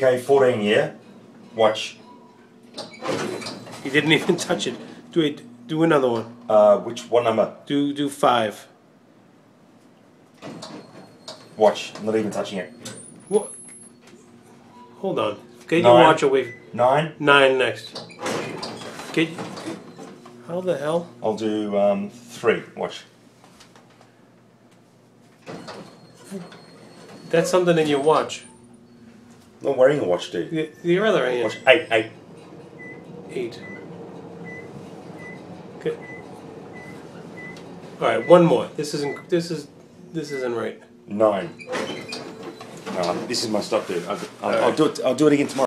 PK 14 year. Watch. He didn't even touch it. Do it. Do another one. Uh, which what number? Do do five. Watch. I'm not even touching it. What? Hold on. Get your Nine. watch away. Nine. Nine next. Get. How the hell? I'll do um, three. Watch. That's something in your watch. I'm not wearing a watch, dude. The, the other hand. Watch. Eight. Eight. Eight. Okay. All right, one more. This isn't. This is. This isn't right. Nine. No, this is my stop, dude. I'll, I'll, I'll do it. I'll do it again tomorrow.